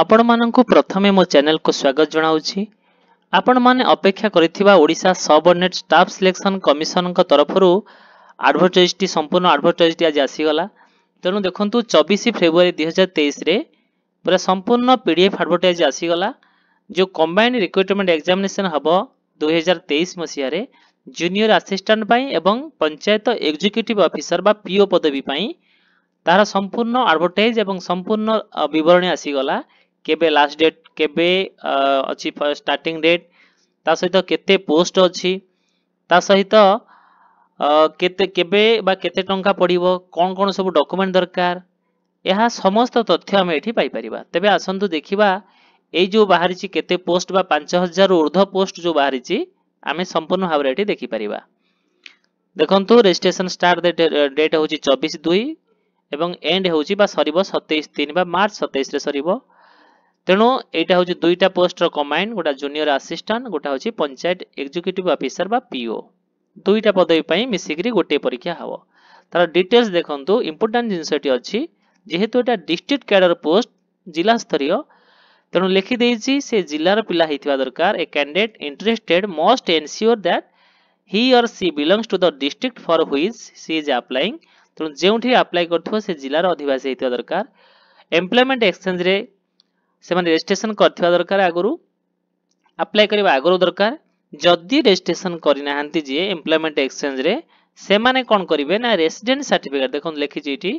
ଆପଣମାନଙ୍କୁ ପ୍ରଥମେ ମୋ ଚ୍ୟାନେଲକୁ ସ୍ୱାଗତ ଜଣାଉଛି ଆପଣମାନେ ଅପେକ୍ଷା କରିଥିବା ଓଡ଼ିଶା ସବ୍ଅର୍ଡିନେଟ୍ ଷ୍ଟାଫ୍ ସିଲେକ୍ସନ୍ କମିଶନଙ୍କ ତରଫରୁ ଆଡ଼ଭର୍ଟାଇଜ୍ଟି ସମ୍ପୂର୍ଣ୍ଣ ଆଡ଼ଭର୍ଟାଇଜ୍ଟି ଆଜି ଆସିଗଲା ତେଣୁ ଦେଖନ୍ତୁ ଚବିଶ ଫେବୃଆରୀ ଦୁଇହଜାର ତେଇଶରେ ପୁରା ସମ୍ପୂର୍ଣ୍ଣ ପି ଡି ଏଫ୍ ଆଡ଼ଭର୍ଟାଇଜ୍ ଆସିଗଲା ଯେଉଁ କମ୍ବାଇନ୍ ରିକ୍ରୁଟମେଣ୍ଟ ଏକ୍ଜାମିନେସନ୍ ହେବ ଦୁଇହଜାର ତେଇଶ ମସିହାରେ ଜୁନିୟର ଆସିଷ୍ଟାଣ୍ଟ ପାଇଁ ଏବଂ ପଞ୍ଚାୟତ ଏକ୍ଜିକ୍ୟୁଟିଭ୍ ଅଫିସର ବା ପିଓ ପଦବୀ ପାଇଁ ତାହାର ସମ୍ପୂର୍ଣ୍ଣ ଆଡ଼ଭର୍ଟାଇଜ୍ ଏବଂ ସମ୍ପୂର୍ଣ୍ଣ ବିବରଣୀ ଆସିଗଲା কেবে ଲାଷ୍ଟ ଡେଟ୍ କେବେ ଅଛି ଷ୍ଟାର୍ଟିଂ ଡେଟ୍ ତା ସହିତ କେତେ ପୋଷ୍ଟ ଅଛି ତା ସହିତ କେତେ କେବେ ବା କେତେ ଟଙ୍କା ପଡ଼ିବ କ'ଣ କ'ଣ ସବୁ ଡକୁମେଣ୍ଟ ଦରକାର ଏହା ସମସ୍ତ ତଥ୍ୟ ଆମେ ଏଠି ପାଇପାରିବା ତେବେ ଆସନ୍ତୁ ଦେଖିବା ଏଇ ଯେଉଁ ବାହାରିଛି କେତେ ପୋଷ୍ଟ ବା ପାଞ୍ଚ ହଜାରରୁ ଉର୍ଦ୍ଧ୍ୱ ପୋଷ୍ଟ ଯେଉଁ ବାହାରିଛି ଆମେ ସମ୍ପୂର୍ଣ୍ଣ ଭାବରେ ଏଠି ଦେଖିପାରିବା ଦେଖନ୍ତୁ ରେଜିଷ୍ଟ୍ରେସନ ଷ୍ଟାର୍ଟ ଡେଟ୍ ହେଉଛି ଚବିଶ ଦୁଇ ଏବଂ ଏଣ୍ଡ ହେଉଛି ବା ସରିବ ସତେଇଶ ତିନି ବା ମାର୍ଚ୍ଚ ସତେଇଶରେ ସରିବ ତେଣୁ ଏଇଟା ହେଉଛି ଦୁଇଟା ପୋଷ୍ଟର କମ୍ବାଇନ୍ ଗୋଟା ଜୁନିୟର ଆସିଷ୍ଟାଣ୍ଟ ଗୋଟା ହେଉଛି ପଞ୍ଚାୟତ ଏକ୍ଜିକ୍ୟୁଟିଭ୍ ଅଫିସର ବା ପିଓ ଦୁଇଟା ପଦବୀ ପାଇଁ ମିଶିକିରି ଗୋଟିଏ ପରୀକ୍ଷା ହେବ ତାର ଡିଟେଲ୍ସ ଦେଖନ୍ତୁ ଇମ୍ପୋର୍ଟାଣ୍ଟ ଜିନିଷଟି ଅଛି ଯେହେତୁ ଏଇଟା ଡିଷ୍ଟ୍ରିକ୍ଟ କ୍ୟାଡର ପୋଷ୍ଟ ଜିଲ୍ଲା ସ୍ତରୀୟ ତେଣୁ ଲେଖିଦେଇଛି ସେ ଜିଲ୍ଲାର ପିଲା ହେଇଥିବା ଦରକାର a candidate interested must ensure that he or she belongs to the district for which she is applying ତେଣୁ ଯେଉଁଠି ଆପ୍ଲାଏ କରୁଥିବ ସେ ଜିଲ୍ଲାର ଅଧିବାସୀ ହେଇଥିବା ଦରକାର ଏମ୍ପ୍ଲୟମେଣ୍ଟ ଏକ୍ସଚେଞ୍ଜରେ ସେମାନେ ରେଜିଷ୍ଟ୍ରେସନ୍ କରିଥିବା ଦରକାର ଆଗରୁ ଆପ୍ଲାଏ କରିବା ଆଗରୁ ଦରକାର ଯଦି ରେଜିଷ୍ଟ୍ରେସନ୍ କରିନାହାନ୍ତି ଯିଏ ଏମ୍ପ୍ଲୟମେଣ୍ଟ ଏକ୍ସଚେଞ୍ଜରେ ସେମାନେ କ'ଣ କରିବେ ନା ରେସିଡେଣ୍ଟ ସାର୍ଟିଫିକେଟ୍ ଦେଖନ୍ତୁ ଲେଖିଛି ଏଠି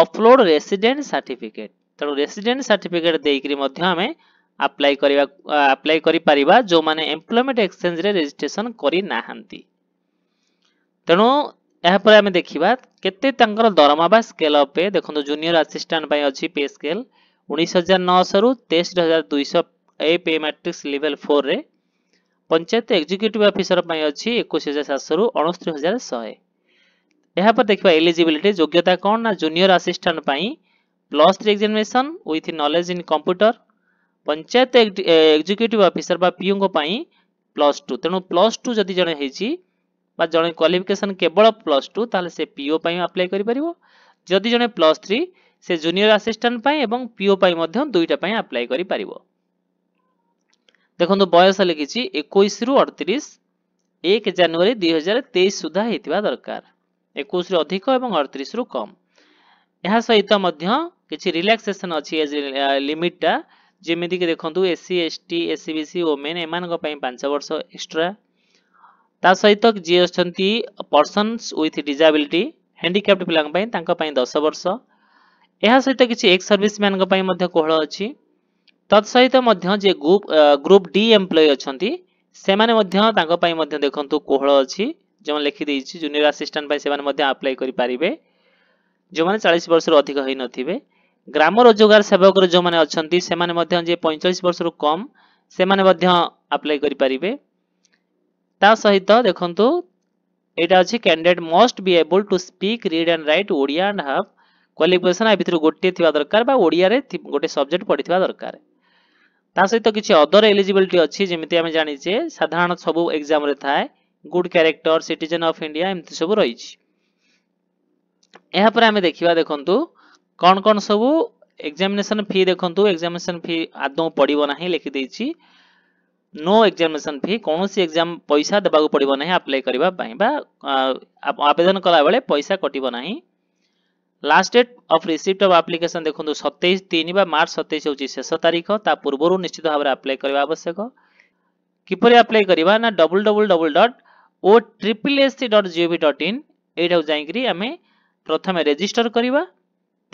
ଅପଲୋଡ଼ ରେସିଡେଣ୍ଟ ସାର୍ଟିଫିକେଟ୍ ତେଣୁ ରେସିଡେଣ୍ଟ ସାର୍ଟିଫିକେଟ୍ ଦେଇକରି ମଧ୍ୟ ଆମେ ଆପ୍ଲାଏ କରିବା ଆପ୍ଲାଏ କରିପାରିବା ଯେଉଁମାନେ ଏମ୍ପ୍ଲୟମେଣ୍ଟ ଏକ୍ସଚେଞ୍ଜରେ ରେଜିଷ୍ଟ୍ରେସନ୍ କରିନାହାନ୍ତି ତେଣୁ ଏହାପରେ ଆମେ ଦେଖିବା କେତେ ତାଙ୍କର ଦରମା ବା ସ୍କେଲ୍ ଅଫ୍ ପେ ଦେଖନ୍ତୁ ଜୁନିୟର ଆସିଷ୍ଟାଣ୍ଟ ପାଇଁ ଅଛି ପେ ସ୍କେଲ୍ ଉଣେଇଶ ହଜାର ନଅଶହରୁ ତେଷଠି ହଜାର ଦୁଇଶହ ଏ ପେ ମାଟ୍ରିକ୍ସ ଲେଭେଲ୍ ଫୋର୍ରେ ପଞ୍ଚାୟତ ଏକ୍ଜିକ୍ୟୁଟିଭ୍ ଅଫିସର ପାଇଁ ଅଛି ଏକୋଇଶ ହଜାର ସାତଶହରୁ ଅଣସ୍ତରୀ ହଜାର ଶହେ ଏହାପରେ ଦେଖିବା ଏଲିଜିବିଲିଟି ଯୋଗ୍ୟତା କ'ଣ ନା ଜୁନିୟର ଆସିଷ୍ଟାଣ୍ଟ ପାଇଁ plus three examination with knowledge in computer panchayat executive officer ବା ପିଓଙ୍କ ପାଇଁ ପ୍ଲସ୍ ଟୁ ତେଣୁ ପ୍ଲସ୍ ଟୁ ଯଦି ଜଣେ ହେଇଛି বা জনে কোয়ালিফিকেসন কেবল প্লস টু তাহলে সে পিও পাই আপ্লাই করে পাব যদি জনে প্লস থ্রি ସେ ଜୁନିୟର ଆସିଷ୍ଟାଣ୍ଟ ପାଇଁ ଏବଂ ପିଓ ପାଇଁ ମଧ୍ୟ ଦୁଇଟା ପାଇଁ ଆପ୍ଲାଏ କରିପାରିବ ଦେଖନ୍ତୁ ବୟସ ଲେଖିଛି ଏକୋଇଶରୁ ଅଠତିରିଶ ଏକ ଜାନୁଆରୀ ଦୁଇ ହଜାର ତେଇଶ ସୁଦ୍ଧା ହେଇଥିବା ଦରକାର ଏକୋଇଶରୁ ଅଧିକ ଏବଂ ଅଠତିରିଶରୁ କମ୍ ଏହା ସହିତ ମଧ୍ୟ କିଛି ରିଲାକ୍ସେସନ୍ ଅଛି ଏଜ୍ ଲିମିଟ୍ଟା ଯେମିତିକି ଦେଖନ୍ତୁ SC ST SC B C women ଏମାନଙ୍କ ପାଇଁ ପାଞ୍ଚ ବର୍ଷ ଏକ୍ସଟ୍ରା ତା ସହିତ ଯିଏ ଅଛନ୍ତି ପର୍ସନ୍ସ ୱିଥ୍ ଡିଜାବିଲିଟି ହ୍ୟାଣ୍ଡିକ୍ୟାପ୍ଟ ପିଲାଙ୍କ ପାଇଁ ତାଙ୍କ ପାଇଁ ଦଶ ବର୍ଷ ଏହା ସହିତ କିଛି ଏକ୍ସ ସର୍ଭିସମ୍ୟାନଙ୍କ ପାଇଁ ମଧ୍ୟ କୋହଳ ଅଛି ତତ୍ସହିତ ମଧ୍ୟ ଯିଏ ଗ୍ରୁପ ଗ୍ରୁପ୍ ଡି ଏମ୍ପ୍ଲୟି ଅଛନ୍ତି ସେମାନେ ମଧ୍ୟ ତାଙ୍କ ପାଇଁ ମଧ୍ୟ ଦେଖନ୍ତୁ କୋହଳ ଅଛି ଯେଉଁମାନେ ଲେଖିଦେଇଛି ଜୁନିୟର ଆସିଷ୍ଟାଣ୍ଟ ପାଇଁ ସେମାନେ ମଧ୍ୟ ଆପ୍ଲାଏ କରିପାରିବେ ଯେଉଁମାନେ ଚାଳିଶ ବର୍ଷରୁ ଅଧିକ ହୋଇନଥିବେ ଗ୍ରାମ ରୋଜଗାର ସେବକର ଯେଉଁମାନେ ଅଛନ୍ତି ସେମାନେ ମଧ୍ୟ ଯିଏ ପଇଁଚାଳିଶ ବର୍ଷରୁ କମ୍ ସେମାନେ ମଧ୍ୟ ଆପ୍ଲାଏ କରିପାରିବେ ତା ସହିତ ଦେଖନ୍ତୁ ଏଇଟା ଅଛି candidate must be able to speak read and write Odia and have qualification ୟା ଭିତରୁ ଗୋଟିଏ ଥିବା ଦରକାର ବା ଓଡ଼ିଆରେ ଗୋଟେ ସବଜେକ୍ଟ ପଢ଼ିଥିବା ଦରକାର ତା ସହିତ କିଛି ଅଦର ଏଲିଜିବିଲିଟି ଅଛି ଯେମିତି ଆମେ ଜାଣିଛେ ସାଧାରଣ ସବୁ ଏକ୍ଜାମ୍ରେ ଥାଏ good character citizen of India এমতি সব রয়েছে এরপরে আমি দেখিবা দেখন্তু কোন কোন সব এক্সামিনেশন ফি দেখন্তু এক্সামিনেশন ফি আদৌ পড়িব নাহি লিখি দেইছি নো এক্সামিনেশন ফি কোনসি এক্সাম পয়সা দেবাকু পড়িব নাহি আপ্লাই করিবা পাই বা আবেদন কলা বেলে পয়সা কটিব নাহি last date of receipt of application দেখুন সতেইশ তিন বা মার্চ সতেইশ হচ্ছে শেষ তারিখ তা পূর্বর নিশ্চিত ভাবে আপ্লাই করা আবশ্যক কিপরি আপ্লাই করা না double double double dot O triple S C dot GOV dot in এইটাও যাইকি আমি প্রথমে রেজিষ্টর করা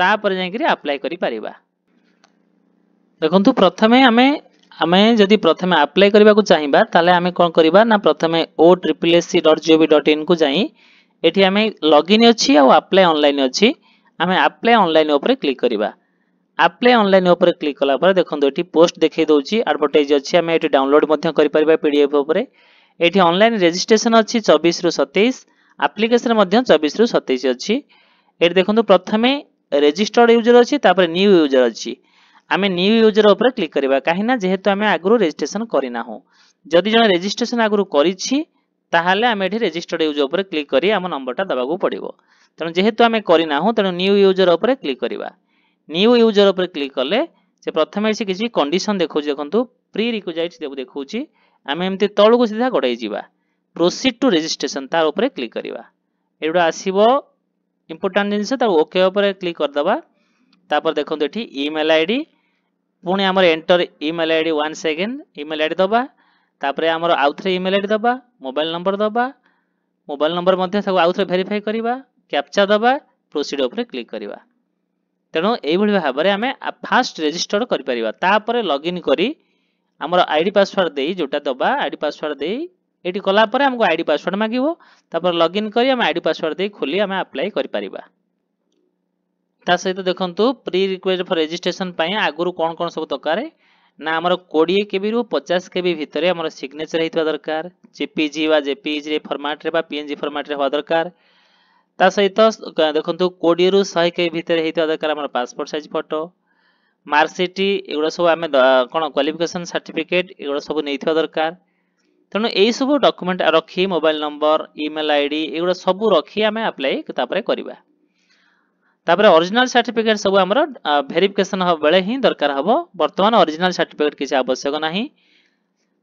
তাপরে যাইকি আপ্লাই করে পারিবা দেখুন প্রথমে আমি আমি যদি প্রথমে আপ্লাই করা চাহিবা তাহলে আমি কম করা না প্রথমে O triple S C dot GOV dot in কু যাই এটি আমি লগইন অছি আপ্লাই অনলাইন অছি ଆମେ ଆପ୍ଲାଏ ଅନଲାଇନ୍ ଉପରେ କ୍ଲିକ୍ କରିବା ଆପ୍ଲାଏ ଅନଲାଇନ୍ ଉପରେ କ୍ଲିକ୍ କଲା ପରେ ଦେଖନ୍ତୁ ଏଠି ପୋଷ୍ଟ ଦେଖାଇ ଦେଉଛି ଆଡ଼ଭର୍ଟାଇଜ୍ ଅଛି ଆମେ ଏଠି ଡାଉନଲୋଡ୍ ମଧ୍ୟ କରିପାରିବା ପି ଡି ଏଫ୍ ଉପରେ ଏଠି ଅନଲାଇନ୍ ରେଜିଷ୍ଟ୍ରେସନ୍ ଅଛି ଚବିଶରୁ ସତେଇଶ ଆପ୍ଲିକେସନ୍ ମଧ୍ୟ ଚବିଶରୁ ସତେଇଶ ଅଛି ଏଠି ଦେଖନ୍ତୁ ପ୍ରଥମେ ରେଜିଷ୍ଟର୍ଡ ୟୁଜର୍ ଅଛି ତାପରେ ନ୍ୟୁ ୟୁଜର୍ ଅଛି ଆମେ ନ୍ୟୁ ୟୁଜର୍ ଉପରେ କ୍ଲିକ୍ କରିବା କାହିଁକିନା ଯେହେତୁ ଆମେ ଆଗରୁ ରେଜିଷ୍ଟ୍ରେସନ୍ କରିନାହୁଁ ଯଦି ଜଣେ ରେଜିଷ୍ଟ୍ରେସନ୍ ଆଗରୁ କରିଛି তাহলে আমি এটি রেজিস্টার্ড ইউজ উপরে ক্লিক করি আমার নম্বরটা দেওয়া পড়ব তেমন যেহেতু আমি করি না তেমন নিউ ইউজর উপরে ক্লিক করা নিউ ইউজর উপরে ক্লিক কলে সে প্রথমে সে কিছু কন্ডিশন দেখুছি দেখুন প্রি রিকুজাইট দেখুছি আমি এমনি তলকু সিধা গড়াই যা প্রোসিড টু রেজিষ্ট্রেসন তার উপরে ক্লিক করা এগুলো আসব ইম্পর্টাট জিনিস তার ওকে উপরে ক্লিক করেদেবা তারপর দেখুন এটি ইমেল আইডি পুঁ আমার enter email ID one second email ID দেবা ତାପରେ ଆମର ଆଉ ଥରେ ଇମେଲ୍ ଆଇ ଡ଼ି ଦେବା ମୋବାଇଲ୍ ନମ୍ବର ଦେବା ମୋବାଇଲ୍ ନମ୍ବର ମଧ୍ୟ ତାକୁ ଆଉ ଥରେ ଭେରିଫାଏ କରିବା କ୍ୟାପ୍ଚା ଦେବା ପ୍ରୋସିଡ଼ ଉପରେ କ୍ଲିକ୍ କରିବା ତେଣୁ ଏଇଭଳି ଭାବରେ ଆମେ ଫାଷ୍ଟ ରେଜିଷ୍ଟର୍ କରିପାରିବା ତାପରେ ଲଗ୍ଇନ୍ କରି ଆମର ଆଇ ଡ଼ି ପାସୱାର୍ଡ଼ ଦେଇ ଯେଉଁଟା ଦେବା ଆଇ ଡ଼ି ପାସୱାର୍ଡ଼ ଦେଇ ଏଇଠି କଲାପରେ ଆମକୁ ଆଇ ଡ଼ି ପାସୱାର୍ଡ଼ ମାଗିବ ତାପରେ ଲଗ୍ଇନ୍ କରି ଆମେ ଆଇ ଡ଼ି ପାସୱାର୍ଡ଼ ଦେଇ ଖୋଲି ଆମେ ଆପ୍ଲାଏ କରିପାରିବା ତା ସହିତ ଦେଖନ୍ତୁ ପ୍ରି ରିକ୍ୱେଷ୍ଟ ଫର୍ ରେଜିଷ୍ଟ୍ରେସନ୍ ପାଇଁ ଆଗରୁ କ'ଣ କ'ଣ ସବୁ ଦରକାର ନା ଆମର କୋଡ଼ିଏ କେବିରୁ ପଚାଶ କେବି ଭିତରେ ଆମର ସିଗ୍ନେଚର୍ ହେଇଥିବା ଦରକାର ଜେପିଜି ବା ଜେପିଜିରେ ଫର୍ମାଟ୍ରେ ବା ପିଏନ୍ଜି ଫର୍ମାଟ୍ରେ ହେବା ଦରକାର ତା ସହିତ ଦେଖନ୍ତୁ କୋଡ଼ିଏରୁ ଶହେ କେବି ଭିତରେ ହେଇଥିବା ଦରକାର ଆମର ପାସପୋର୍ଟ ସାଇଜ୍ ଫଟୋ ମାର୍କସିଟ୍ ଏଗୁଡ଼ା ସବୁ ଆମେ କ'ଣ କ୍ୱାଲିଫିକେସନ୍ ସାର୍ଟିଫିକେଟ୍ ଏଗୁଡ଼ା ସବୁ ନେଇଥିବା ଦରକାର ତେଣୁ ଏଇସବୁ ଡକ୍ୟୁମେଣ୍ଟ ରଖି mobile number email ID ଏଗୁଡ଼ା ସବୁ ରଖି ଆମେ ଆପ୍ଲାଏ ତାପରେ କରିବା ତାପରେ ଅରିଜିନାଲ ସାର୍ଟିଫିକେଟ ସବୁ ଆମର ଭେରିଫିକେସନ ବେଳେ ହିଁ ଦରକାର ହେବ ବର୍ତ୍ତମାନ ଅରିଜିନାଲ ସାର୍ଟିଫିକେଟ କିଛି ଆବଶ୍ୟକ ନାହିଁ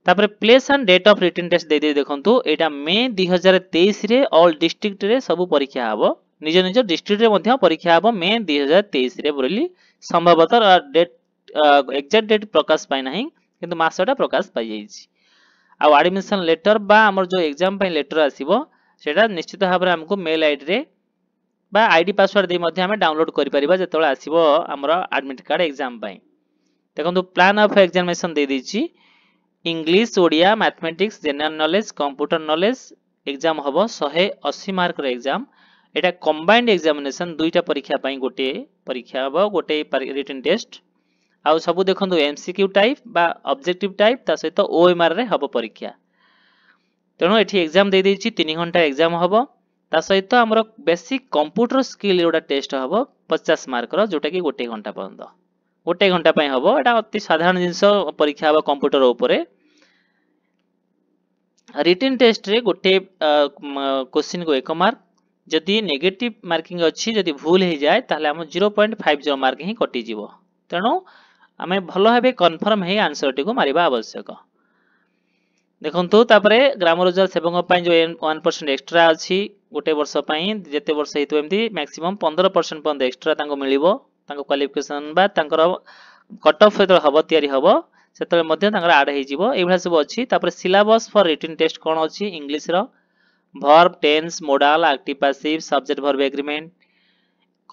ତାପରେ place and date of written test ଦେଇଦେଇ ଦେଖନ୍ତୁ ଏଇଟା ମେ ଦୁଇ ହଜାର ତେଇଶରେ ଅଲ୍ ଡିଷ୍ଟ୍ରିକ୍ଟରେ ସବୁ ପରୀକ୍ଷା ହେବ ନିଜ ନିଜ ଡିଷ୍ଟ୍ରିକ୍ଟରେ ମଧ୍ୟ ପରୀକ୍ଷା ହେବ ମେ ଦୁଇ ହଜାର ତେଇଶରେ ବୋଲି ସମ୍ଭବତଃ ଡେଟ୍ ଏକ୍ଜାକ୍ଟ ଡେଟ୍ ପ୍ରକାଶ ପାଇନାହିଁ କିନ୍ତୁ ମାସଟା ପ୍ରକାଶ ପାଇଯାଇଛି ଆଉ ଆଡ଼ମିସନ୍ ଲେଟର ବା ଆମର ଯେଉଁ ଏକ୍ଜାମ୍ ପାଇଁ ଲେଟର ଆସିବ ସେଇଟା ନିଶ୍ଚିତ ଭାବରେ ଆମକୁ ମେଲ୍ ଆଇଡ଼ିରେ বা ଆଇଡି ପାସୱାର୍ଡ ଦେଇ ମଧ୍ୟ ଆମେ ଡାଉନଲୋଡ୍ କରିପାରିବା ଯେତେବେଳେ ଆସିବ ଆମର ଆଡମିଟ୍ କାର୍ଡ ଏକ୍ଜାମ୍ ପାଇଁ ଦେଖନ୍ତୁ ପ୍ଲାନ୍ ଅଫ୍ ଏକ୍ଜାମିନେସନ୍ ଦେଇଦେଇଛି English Odia mathematics general knowledge computer knowledge exam ହେବ ଶହେ ଅଶୀ ମାର୍କର ଏକ୍ଜାମ୍ এটা কম্বাইন্ড এক্সামিনেসন দুইটা পরীক্ষা পাই গোটিয়ে পরীক্ষা হব গোটিয়ে রিটেন টেস্ট আউ সবু দেখুন এমসিকিউ টাইপ বা অবজেক্টিভ টাইপ তা সহিত ওএমআর রে হব পরীক্ষা তেণু এটি এক্সাম দিয়ে দিয়েছি তিন ঘন্টা এক্সাম হব ତା ସହିତ ଆମର ବେସିକ୍ କମ୍ପ୍ୟୁଟର ସ୍କିଲ୍ ଗୋଟେ ଟେଷ୍ଟ ହେବ ପଚାଶ ମାର୍କର ଯେଉଁଟାକି ଗୋଟିଏ ଘଣ୍ଟା ପର୍ଯ୍ୟନ୍ତ ଗୋଟିଏ ଘଣ୍ଟା ପାଇଁ ହେବ ଏଇଟା ଅତି ସାଧାରଣ ଜିନିଷ ପରୀକ୍ଷା ହେବ କମ୍ପ୍ୟୁଟର ଉପରେ ରିଟିନ୍ ଟେଷ୍ଟରେ ଗୋଟିଏ କୋଶ୍ଚିନ୍କୁ ଏକ ମାର୍କ ଯଦି ନେଗେଟିଭ୍ ମାର୍କିଂ ଅଛି ଯଦି ଭୁଲ ହେଇଯାଏ ତାହେଲେ ଆମ zero point five zero mark ହିଁ କଟିଯିବ ତେଣୁ ଆମେ ଭଲ ଭାବେ କନଫର୍ମ ହେଇ ଆନ୍ସରଟିକୁ ମାରିବା ଆବଶ୍ୟକ ଦେଖନ୍ତୁ ତାପରେ ଗ୍ରାମ ରୋଜଗାର ସେବଙ୍କ ପାଇଁ ଯେଉଁ ୱାନ୍ ପରସେଣ୍ଟ ଏକ୍ସଟ୍ରା ଅଛି ଗୋଟେ ବର୍ଷ ପାଇଁ ଯେତେ ବର୍ଷ ହେଇଥିବ ଏମିତି ମ୍ୟାକ୍ସିମମ୍ ପନ୍ଦର ପରସେଣ୍ଟ ପର୍ଯ୍ୟନ୍ତ ଏକ୍ସଟ୍ରା ତାଙ୍କୁ ମିଳିବ ତାଙ୍କ କ୍ୱାଲିଫିକେସନ୍ ବା ତାଙ୍କର କଟ୍ ଅଫ୍ ଯେତେବେଳେ ହେବ ତିଆରି ହେବ ସେତେବେଳେ ମଧ୍ୟ ତାଙ୍କର ଆଡ଼୍ ହେଇଯିବ ଏଇଭଳିଆ ସବୁ ଅଛି ତାପରେ ସିଲାବସ୍ ଫର୍ ରିଟିନ୍ ଟେଷ୍ଟ କ'ଣ ଅଛି ଇଂଲିଶର verb tense modal active passive subject verb agreement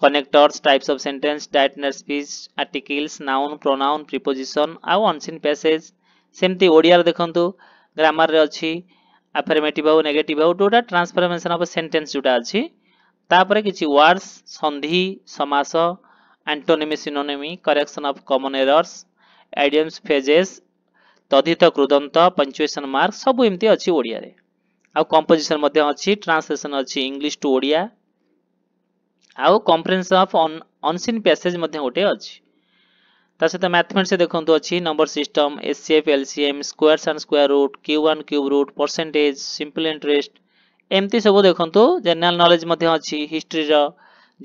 connectors types of sentence dietinary speech articles noun pronoun preposition ଆଉ unseen passage ସେମିତି ଓଡ଼ିଆରେ ଦେଖନ୍ତୁ ग्रामर रे अछि अफर्मेटिव हो नेगेटिव हो टूटा ट्रांसफॉर्मेशन ऑफ सेंटेंस जुटा अछि तापर किछि वर्ड्स संधि समास antonymy synonymy correction of common errors idioms phrases तदित कृदंत पंचुएशन मार्क सब इमिति अछि ओडिया रे आ कंपोजिशन मध्ये अछि ट्रांसलेशन अछि इंग्लिश टू ओडिया आ कॉम्प्रिहेंशन ऑफ अनसीन पैसेज मध्ये ओटे अछि ତା ସହିତ ମ୍ୟାଥମେଟିକ୍ସ ଦେଖନ୍ତୁ ଅଛି number system HCF LCM square and square root cube and cube root percentage simple interest ଏମିତି ସବୁ ଦେଖନ୍ତୁ ଜେନେରାଲ ନଲେଜ୍ ମଧ୍ୟ ଅଛି ହିଷ୍ଟ୍ରିର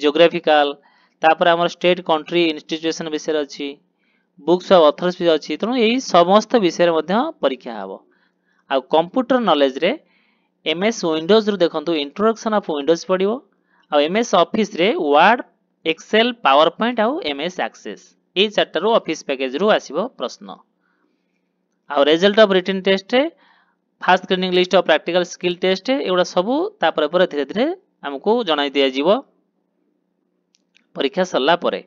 ଜିଓଗ୍ରାଫିକାଲ ତାପରେ ଆମର ଷ୍ଟେଟ୍ କଣ୍ଟ୍ରି ଇନଷ୍ଟିଚ୍ୟୁସନ୍ ବିଷୟରେ ଅଛି ବୁକ୍ସ ଆଉ ଅଥର୍ସ ବି ଅଛି ତେଣୁ ଏହି ସମସ୍ତ ବିଷୟରେ ମଧ୍ୟ ପରୀକ୍ଷା ହେବ ଆଉ କମ୍ପ୍ୟୁଟର ନଲେଜରେ ଏମ୍ ଏସ୍ ୱିଣ୍ଡୋଜରୁ ଦେଖନ୍ତୁ ଇଣ୍ଟ୍ରୋଡକ୍ସନ୍ ଅଫ୍ ୱିଣ୍ଡୋଜ ପଡ଼ିବ ଆଉ ଏମ୍ ଏସ୍ ଅଫିସରେ ୱାର୍ଡ଼ ଏକ୍ସେଲ୍ ପାୱାର ପଏଣ୍ଟ ଆଉ ଏମ୍ ଏସ୍ ଆକ୍ସେସ୍ এই ଚାରିଟାରୁ ଅଫିସ୍ ପ୍ୟାକେଜରୁ ଆସିବ ପ୍ରଶ୍ନ ଆଉ result of written test first screening list of practical skill test ଏଗୁଡ଼ା ସବୁ ତାପରେ ପରେ ଧୀରେ ଧୀରେ ଆମକୁ ଜଣାଇ ଦିଆଯିବ ପରୀକ୍ଷା ସରିଲା ପରେ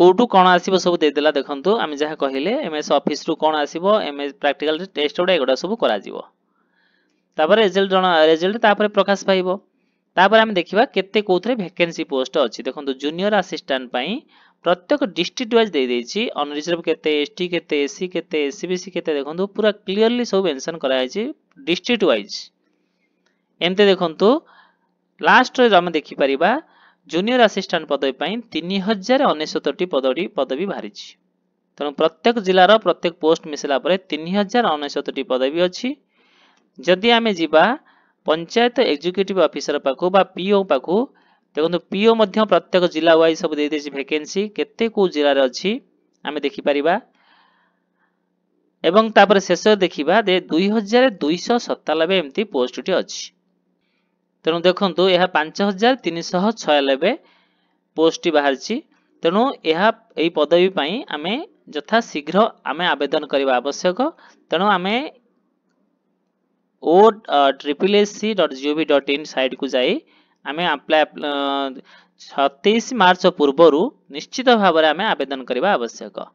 କେଉଁଠୁ କ'ଣ ଆସିବ ସବୁ ଦେଇଦେଲା ଦେଖନ୍ତୁ ଆମେ ଯାହା କହିଲେ ଏମ୍ ଏସ୍ ଅଫିସ୍ରୁ କ'ଣ ଆସିବ ଏମ୍ ଏସ୍ ପ୍ରାକ୍ଟିକାଲ ଟେଷ୍ଟ ଗୁଡ଼ା ଏଗୁଡ଼ା ସବୁ କରାଯିବ ତାପରେ ରେଜଲ୍ଟ ଜଣା ରେଜଲ୍ଟ ତାପରେ ପ୍ରକାଶ ପାଇବ ତାପରେ ଆମେ ଦେଖିବା କେତେ କେଉଁଥିରେ ଭେକେନ୍ସି ପୋଷ୍ଟ ଅଛି ଦେଖନ୍ତୁ ଜୁନିୟର ଆସିଷ୍ଟାଣ୍ଟ ପାଇଁ ପ୍ରତ୍ୟେକ ଡିଷ୍ଟ୍ରିକ୍ଟ ୱାଇଜ୍ ଦେଇଦେଇଛି ଅନରିଜର୍ଭ କେତେ ଏସ୍ଟି କେତେ ଏସ୍ସି କେତେ ଏସ୍ସିବିସି କେତେ ଦେଖନ୍ତୁ ପୁରା କ୍ଲିଅରଲି ସବୁ ମେନସନ୍ କରାଯାଇଛି ଡିଷ୍ଟ୍ରିକ୍ଟ ୱାଇଜ୍ ଏମିତି ଦେଖନ୍ତୁ ଲାଷ୍ଟରେ ଆମେ ଦେଖିପାରିବା ଜୁନିୟର ଆସିଷ୍ଟାଣ୍ଟ ପଦବୀ ପାଇଁ ତିନି ହଜାର ଅନେଶତଟି ପଦବୀ ପଦବୀ ବାହାରିଛି ତେଣୁ ପ୍ରତ୍ୟେକ ଜିଲ୍ଲାର ପ୍ରତ୍ୟେକ ପୋଷ୍ଟ ମିଶିଲା ପରେ ତିନି ହଜାର ଅନେଶତଟି ପଦବୀ ଅଛି ଯଦି ଆମେ ଯିବା ପଞ୍ଚାୟତ ଏକ୍ଜିକ୍ୟୁଟିଭ୍ ଅଫିସର ପାଖକୁ ବା ପିଓ ପାଖକୁ দেখুন পিও মধ্যে প্রত্যেক জেলা ওয়াইজ সব দিয়ে দিয়েছি ভ্যাকেন্সি কেতে কেউ জেলার অছি আমি দেখিপারিবা এবং তাপরে শেষ দেখিবা যে দুই হাজার দুইশহ সতানবে এমতি পোস্টটি অছি তেণু দেখন্তু ଏହା ପାଞ୍ଚ ହଜାର ତିନିଶହ ଛୟାନବେ ପୋଷ୍ଟଟି ବାହାରିଛି ତେଣୁ ଏହା ଏହି ପଦବୀ ପାଇଁ ଆମେ ଯଥା ଶୀଘ୍ର ଆମେ ଆବେଦନ କରିବା ଆବଶ୍ୟକ ତେଣୁ ଆମେ ଓ triple S C dot GOV dot in ସାଇଟ୍କୁ ଯାଇ ଆମେ ଛତିଶ ମାର୍ଚ୍ଚ ପୂର୍ବରୁ ନିଶ୍ଚିତ ଭାବରେ ଆମେ ଆବେଦନ କରିବା ଆବଶ୍ୟକ